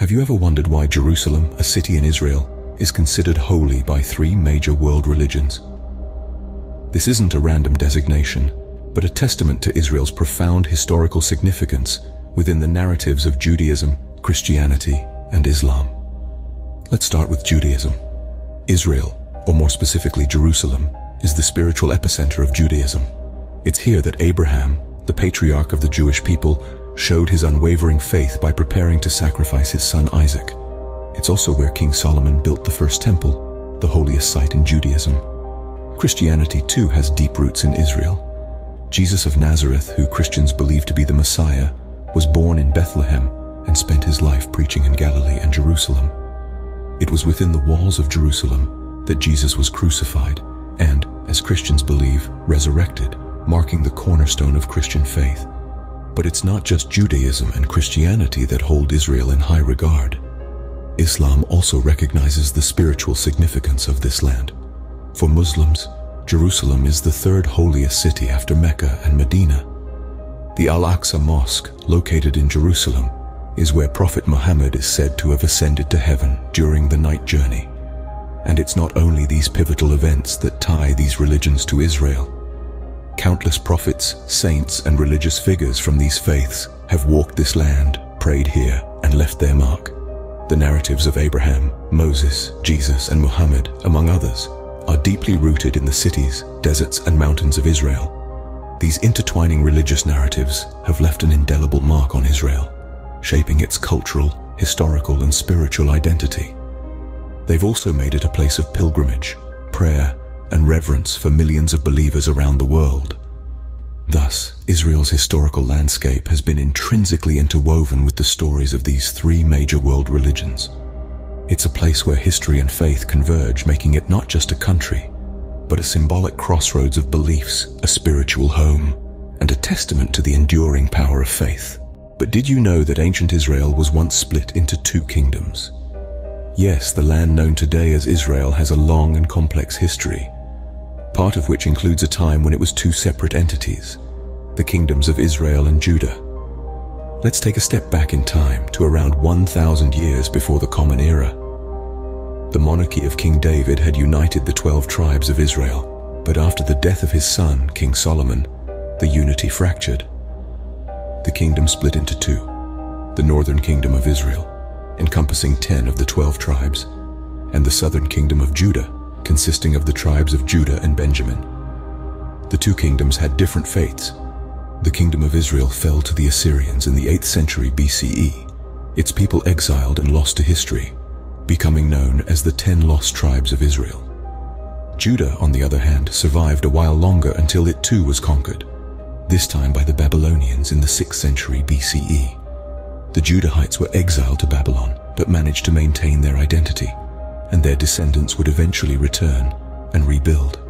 Have you ever wondered why Jerusalem, a city in Israel, is considered holy by three major world religions? This isn't a random designation, but a testament to Israel's profound historical significance within the narratives of Judaism, Christianity, and Islam. Let's start with Judaism. Israel, or more specifically Jerusalem, is the spiritual epicenter of Judaism. It's here that Abraham, the patriarch of the Jewish people, showed his unwavering faith by preparing to sacrifice his son Isaac. It's also where King Solomon built the first temple, the holiest site in Judaism. Christianity too has deep roots in Israel. Jesus of Nazareth, who Christians believe to be the Messiah, was born in Bethlehem and spent his life preaching in Galilee and Jerusalem. It was within the walls of Jerusalem that Jesus was crucified and, as Christians believe, resurrected, marking the cornerstone of Christian faith. But it's not just Judaism and Christianity that hold Israel in high regard. Islam also recognizes the spiritual significance of this land. For Muslims, Jerusalem is the third holiest city after Mecca and Medina. The Al-Aqsa Mosque, located in Jerusalem, is where Prophet Muhammad is said to have ascended to heaven during the night journey. And it's not only these pivotal events that tie these religions to Israel. Countless prophets, saints, and religious figures from these faiths have walked this land, prayed here, and left their mark. The narratives of Abraham, Moses, Jesus, and Muhammad, among others, are deeply rooted in the cities, deserts, and mountains of Israel. These intertwining religious narratives have left an indelible mark on Israel, shaping its cultural, historical, and spiritual identity. They've also made it a place of pilgrimage, prayer, and reverence for millions of believers around the world. Thus, Israel's historical landscape has been intrinsically interwoven with the stories of these three major world religions. It's a place where history and faith converge, making it not just a country, but a symbolic crossroads of beliefs, a spiritual home, and a testament to the enduring power of faith. But did you know that ancient Israel was once split into two kingdoms? Yes, the land known today as Israel has a long and complex history, part of which includes a time when it was two separate entities, the kingdoms of Israel and Judah. Let's take a step back in time to around 1,000 years before the Common Era. The monarchy of King David had united the 12 tribes of Israel, but after the death of his son, King Solomon, the unity fractured. The kingdom split into two, the northern kingdom of Israel, encompassing 10 of the 12 tribes, and the southern kingdom of Judah, consisting of the tribes of Judah and Benjamin. The two kingdoms had different fates. The kingdom of Israel fell to the Assyrians in the 8th century BCE, its people exiled and lost to history, becoming known as the Ten Lost Tribes of Israel. Judah, on the other hand, survived a while longer until it too was conquered, this time by the Babylonians in the 6th century BCE. The Judahites were exiled to Babylon, but managed to maintain their identity and their descendants would eventually return and rebuild.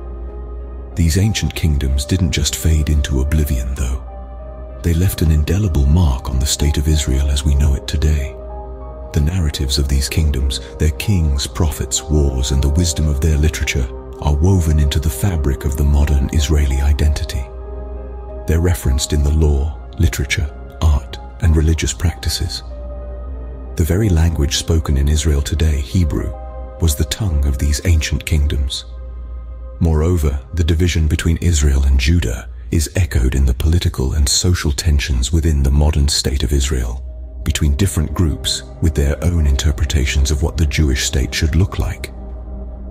These ancient kingdoms didn't just fade into oblivion, though. They left an indelible mark on the state of Israel as we know it today. The narratives of these kingdoms, their kings, prophets, wars, and the wisdom of their literature are woven into the fabric of the modern Israeli identity. They're referenced in the law, literature, art, and religious practices. The very language spoken in Israel today, Hebrew, was the tongue of these ancient kingdoms. Moreover, the division between Israel and Judah is echoed in the political and social tensions within the modern state of Israel, between different groups with their own interpretations of what the Jewish state should look like.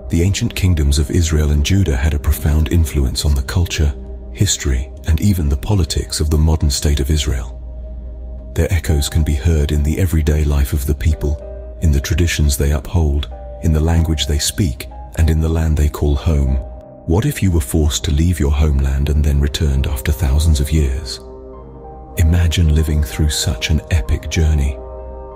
The ancient kingdoms of Israel and Judah had a profound influence on the culture, history, and even the politics of the modern state of Israel. Their echoes can be heard in the everyday life of the people, in the traditions they uphold, in the language they speak, and in the land they call home. What if you were forced to leave your homeland and then returned after thousands of years? Imagine living through such an epic journey.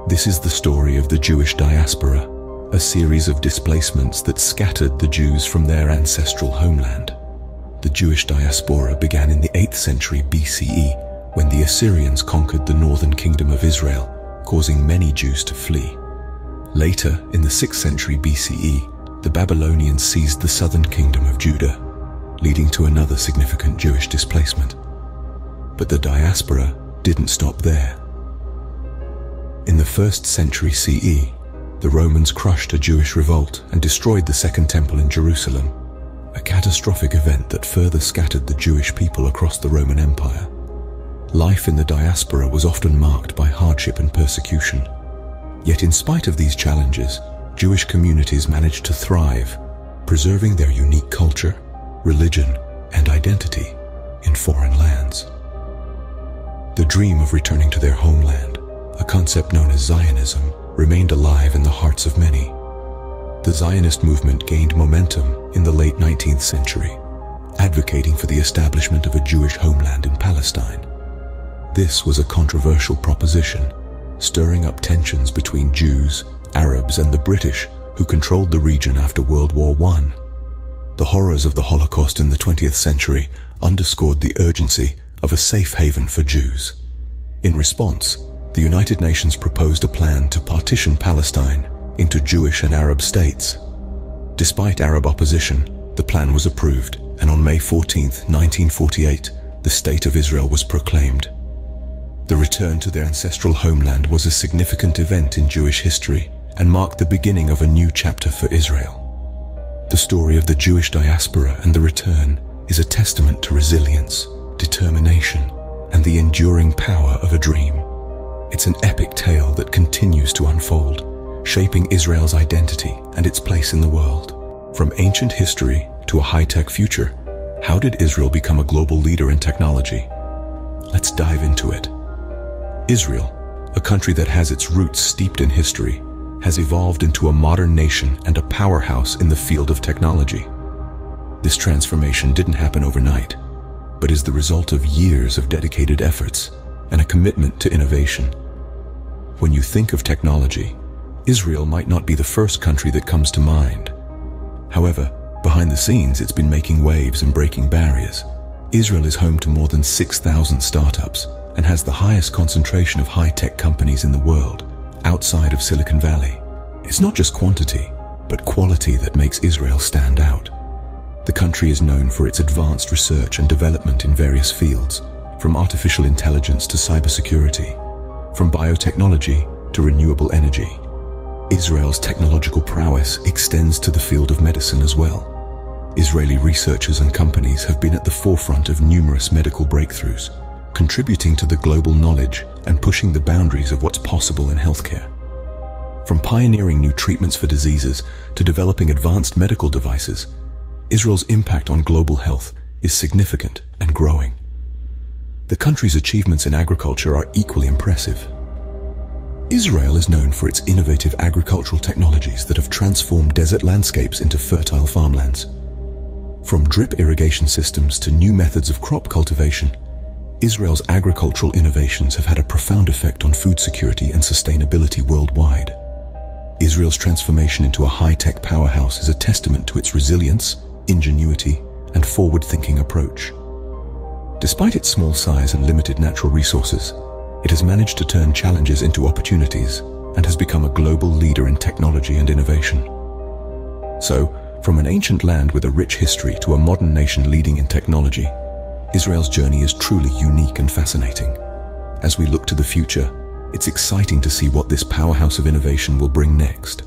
This is the story of the Jewish diaspora, a series of displacements that scattered the Jews from their ancestral homeland. The Jewish diaspora began in the 8th century BCE when the Assyrians conquered the northern kingdom of Israel, causing many Jews to flee. Later, in the 6th century BCE, the Babylonians seized the southern kingdom of Judah, leading to another significant Jewish displacement. But the diaspora didn't stop there. In the first century CE, the Romans crushed a Jewish revolt and destroyed the Second Temple in Jerusalem, a catastrophic event that further scattered the Jewish people across the Roman Empire. Life in the diaspora was often marked by hardship and persecution. Yet in spite of these challenges, Jewish communities managed to thrive, preserving their unique culture, religion, and identity in foreign lands. The dream of returning to their homeland, a concept known as Zionism, remained alive in the hearts of many. The Zionist movement gained momentum in the late 19th century, advocating for the establishment of a Jewish homeland in Palestine. This was a controversial proposition, stirring up tensions between Jews, Arabs, and the British, who controlled the region after World War I. The horrors of the Holocaust in the 20th century underscored the urgency of a safe haven for Jews. In response, the United Nations proposed a plan to partition Palestine into Jewish and Arab states. Despite Arab opposition, the plan was approved, and on May 14, 1948, the State of Israel was proclaimed. The return to their ancestral homeland was a significant event in Jewish history and marked the beginning of a new chapter for Israel. The story of the Jewish diaspora and the return is a testament to resilience, determination, and the enduring power of a dream. It's an epic tale that continues to unfold, shaping Israel's identity and its place in the world. From ancient history to a high-tech future, how did Israel become a global leader in technology? Let's dive into it. Israel, a country that has its roots steeped in history, has evolved into a modern nation and a powerhouse in the field of technology. This transformation didn't happen overnight, but is the result of years of dedicated efforts and a commitment to innovation. When you think of technology, Israel might not be the first country that comes to mind. However, behind the scenes, it's been making waves and breaking barriers. Israel is home to more than 6,000 startups, and has the highest concentration of high-tech companies in the world, outside of Silicon Valley. It's not just quantity, but quality that makes Israel stand out. The country is known for its advanced research and development in various fields, from artificial intelligence to cybersecurity, from biotechnology to renewable energy. Israel's technological prowess extends to the field of medicine as well. Israeli researchers and companies have been at the forefront of numerous medical breakthroughs, contributing to the global knowledge and pushing the boundaries of what's possible in healthcare. From pioneering new treatments for diseases to developing advanced medical devices, Israel's impact on global health is significant and growing. The country's achievements in agriculture are equally impressive. Israel is known for its innovative agricultural technologies that have transformed desert landscapes into fertile farmlands. From drip irrigation systems to new methods of crop cultivation, Israel's agricultural innovations have had a profound effect on food security and sustainability worldwide. Israel's transformation into a high-tech powerhouse is a testament to its resilience, ingenuity, and forward-thinking approach. Despite its small size and limited natural resources, it has managed to turn challenges into opportunities and has become a global leader in technology and innovation. So, from an ancient land with a rich history to a modern nation leading in technology, Israel's journey is truly unique and fascinating. As we look to the future, it's exciting to see what this powerhouse of innovation will bring next.